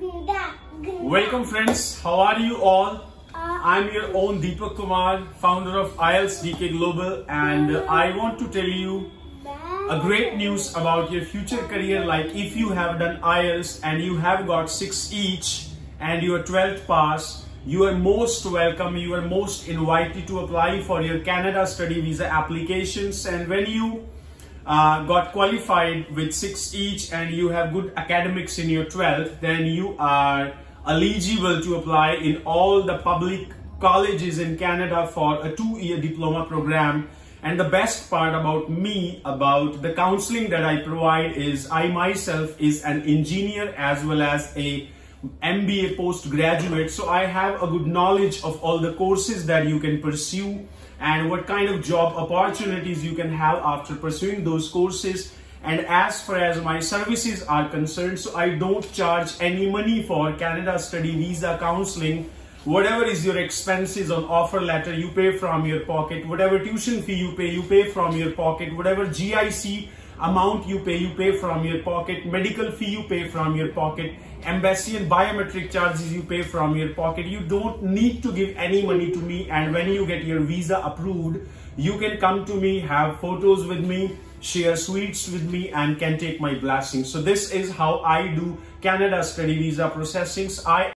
Welcome friends, how are you all? Uh, I'm your own Deepak Kumar, founder of IELTS DK Global and I want to tell you a great news about your future career. Like if you have done IELTS and you have got 6 each and your 12th pass, you are most welcome, you are most invited to apply for your Canada study visa applications. And when you uh, got qualified with 6 each and you have good academics in your 12th, then you are eligible to apply in all the public colleges in Canada for a two-year diploma program. And the best part about me, about the counseling that I provide is I myself is an engineer as well as a MBA postgraduate. So I have a good knowledge of all the courses that you can pursue and what kind of job opportunities you can have after pursuing those courses. And as far as my services are concerned so i don't charge any money for canada study visa counseling. Whatever is your expenses on offer letter you pay from your pocket. Whatever tuition fee you pay you pay from your pocket. Whatever gic amount you pay you pay from your pocket. Medical fee you pay from your pocket. Embassy and biometric charges you pay from your pocket. You don't need to give any money to me and when you get your visa approved you can come to me have photos with me share sweets with me and can take my blessings. So this is how i do canada study visa processings. I